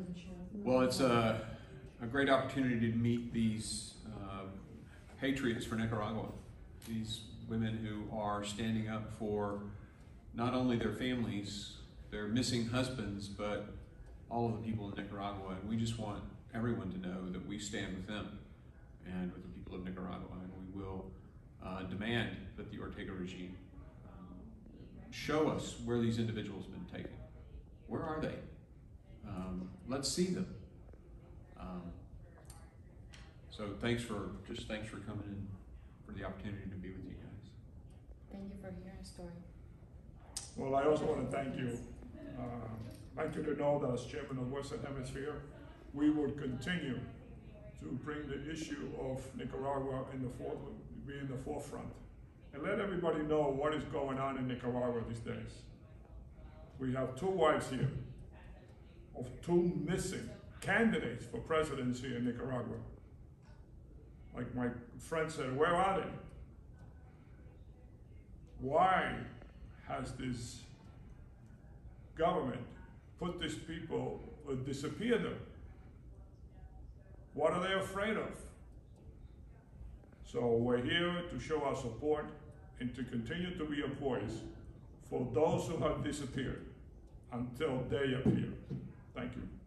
wasn't sure. Well, it's a, a great opportunity to meet these uh, patriots for Nicaragua. These women who are standing up for not only their families, their missing husbands, but all of the people in Nicaragua. And we just want everyone to know that we stand with them and with the people of Nicaragua. And we will uh, demand that the Ortega regime um, show us where these individuals have been taken. Where are they? Let's see them. Um, so thanks for just thanks for coming in for the opportunity to be with you guys. Thank you for hearing our story. Well, I also want to thank you. Uh, I'd like you to know that as chairman of Western Hemisphere, we will continue to bring the issue of Nicaragua in the fore, be in the forefront. And let everybody know what is going on in Nicaragua these days. We have two wives here of two missing candidates for presidency in Nicaragua. Like my friend said, where are they? Why has this government put these people, uh, disappear them? What are they afraid of? So we're here to show our support and to continue to be a voice for those who have disappeared until they appear. Thank you.